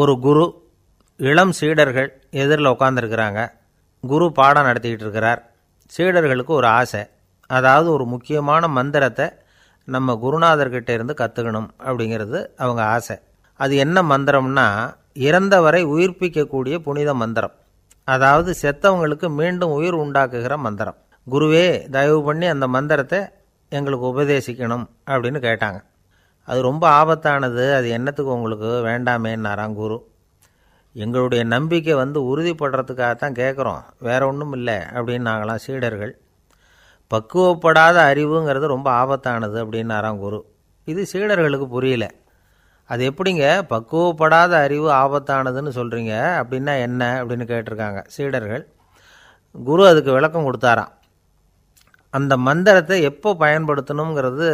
ஒரு குரு இளம் சீடர்கள் எதிரில் உட்காந்துருக்கிறாங்க குரு பாடம் நடத்திக்கிட்டு இருக்கிறார் சீடர்களுக்கு ஒரு ஆசை. அதாவது ஒரு முக்கியமான மந்திரத்தை நம்ம குருநாதர்கிட்ட இருந்து கற்றுக்கணும் அப்படிங்கிறது அவங்க ஆசை. அது என்ன மந்திரம்னா இறந்தவரை உயிர்ப்பிக்கக்கூடிய புனித மந்திரம். அதாவது செத்தவங்களுக்கு மீண்டும் உயிர் உண்டாக்குகிற மந்திரம். குருவே தயவு பண்ணி அந்த மந்திரத்தை எங்களுக்கு உபதேசிக்கணும் அப்படின்னு கேட்டாங்க. அது ரொம்ப ஆபத்தானது. அது என்னத்துக்கு உங்களுக்கு? வேண்டாமேன்னாராம் குரு. எங்களுடைய நம்பிக்கை வந்து உறுதிப்படுறதுக்காக தான் கேட்குறோம். வேற ஒன்றும் இல்லை அப்படின்னு நாங்களாம் சீடர்கள். பக்குவப்படாத அறிவுங்கிறது ரொம்ப ஆபத்தானது அப்படின்னாராம் குரு. இது சீடர்களுக்கு புரியல. அது எப்படிங்க? பக்குவப்படாத அறிவு ஆபத்தானதுன்னு சொல்கிறீங்க அப்படின்னா என்ன அப்படின்னு கேட்டிருக்காங்க சீடர்கள். குரு அதுக்கு விளக்கம் கொடுத்தாராம். அந்த மந்திரத்தை எப்போ பயன்படுத்தணுங்கிறது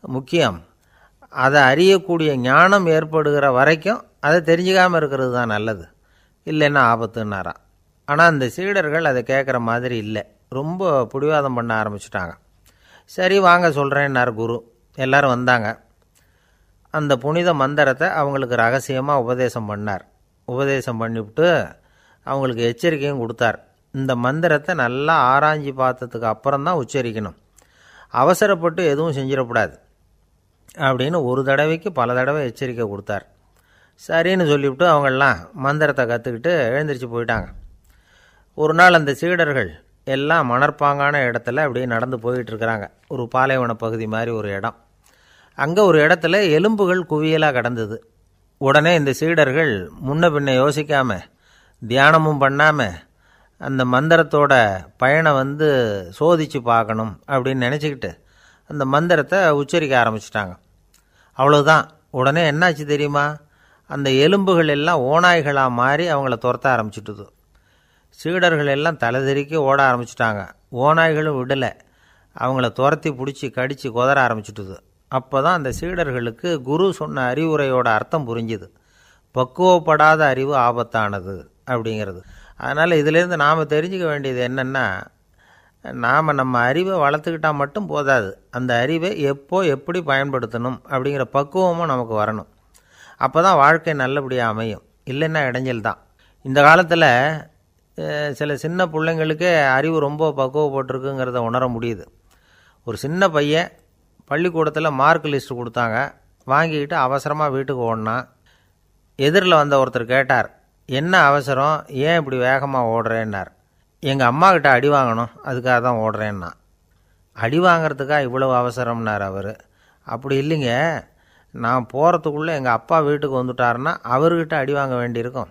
முக்கியம். அதை அறியக்கூடிய ஞானம் ஏற்படுகிற வரைக்கும் அதை தெரிஞ்சுக்காமல் இருக்கிறது தான் நல்லது. இல்லைன்னா ஆபத்துன்னாராம் ஆனால் அந்த சீடர்கள் அதை கேட்குற மாதிரி இல்லை. ரொம்ப பிடிவாதம் பண்ண ஆரம்பிச்சிட்டாங்க. சரி வாங்க சொல்கிறேன்னார் குரு. எல்லாரும் வந்தாங்க. அந்த புனித மந்திரத்தை அவங்களுக்கு ரகசியமாக உபதேசம் பண்ணார். உபதேசம் பண்ணிவிட்டு அவங்களுக்கு எச்சரிக்கையும் கொடுத்தார். இந்த மந்திரத்தை நல்லா ஆராய்ஞ்சி பார்த்ததுக்கு அப்புறம் தான் உச்சரிக்கணும். அவசரப்பட்டு எதுவும் செஞ்சிடக்கூடாது. அப்படின்னு ஒரு தடவைக்கு பல தடவை எச்சரிக்கை கொடுத்தார். சரின்னு சொல்லிவிட்டு அவங்கெல்லாம் மந்திரத்தை கற்றுக்கிட்டு எழுந்திரிச்சு போயிட்டாங்க. ஒரு நாள் அந்த சீடர்கள் எல்லாம் மணற்பாங்கான இடத்துல அப்படியே நடந்து போயிட்டுருக்கிறாங்க. ஒரு பாலைவன பகுதி மாதிரி ஒரு இடம். அங்கே ஒரு இடத்துல எலும்புகள் குவியலாக கிடந்தது. உடனே இந்த சீடர்கள் முன்ன பின்ன யோசிக்காமல் தியானமும் பண்ணாமல் அந்த மந்திரத்தோட பயனை வந்து சோதித்து பார்க்கணும் அப்படின்னு நினச்சிக்கிட்டு அந்த மந்திரத்தை உச்சரிக்க ஆரம்பிச்சிட்டாங்க. அவ்வளோதான் உடனே என்னாச்சு தெரியுமா? அந்த எலும்புகள் எல்லாம் ஓநாய்களாக மாறி அவங்கள துரத்த ஆரம்பிச்சிட்டுது. சீடர்கள் எல்லாம் தலைதெறிக்க ஓட ஆரம்பிச்சிட்டாங்க. ஓநாய்களும் விடலை. அவங்கள துரத்தி பிடிச்சி கடித்து குதற ஆரம்பிச்சிட்டுது. அப்போ தான் அந்த சீடர்களுக்கு குரு சொன்ன அறிவுரையோட அர்த்தம் புரிஞ்சுது. பக்குவப்படாத அறிவு ஆபத்தானது அப்படிங்கிறது. அதனால் இதிலேருந்து நாம் தெரிஞ்சுக்க வேண்டியது என்னென்னா நாம் நம்ம அறிவை வளர்த்துக்கிட்டால் மட்டும் போதாது. அந்த அறிவை எப்போ எப்படி பயன்படுத்தணும் அப்படிங்கிற பக்குவமும் நமக்கு வரணும். அப்போ தான் வாழ்க்கை நல்லபடியாக அமையும். இல்லைன்னா இடைஞ்சல் தான். இந்த காலத்தில் சில சின்ன பிள்ளைங்களுக்கே அறிவு ரொம்ப பக்குவப்பட்டிருக்குங்கிறத உணர முடியுது. ஒரு சின்ன பையன் பள்ளிக்கூடத்தில் மார்க் லிஸ்ட் கொடுத்தாங்க. வாங்கிக்கிட்டு அவசரமாக வீட்டுக்கு ஓடினான் எதிரில் வந்த ஒருத்தர் கேட்டார் என்ன அவசரம்? ஏன் இப்படி வேகமாக ஓடுறேன்னார்? எங்கள் அம்மா கிட்ட அடி வாங்கணும் அதுக்காக தான் ஓடுறேன்னா. அடி வாங்கிறதுக்காக இவ்வளவு அவசரம்னார் அவர். அப்படி இல்லைங்க. நான் போகிறதுக்குள்ளே எங்கள் அப்பா வீட்டுக்கு வந்துட்டாருன்னா அவர்கிட்ட அடி வாங்க வேண்டியிருக்கும்.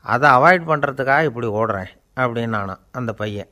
அதை அவாய்ட் பண்ணுறதுக்காக இப்படி ஓடுறேன் அப்படின்னு நானும் அந்த பையன்.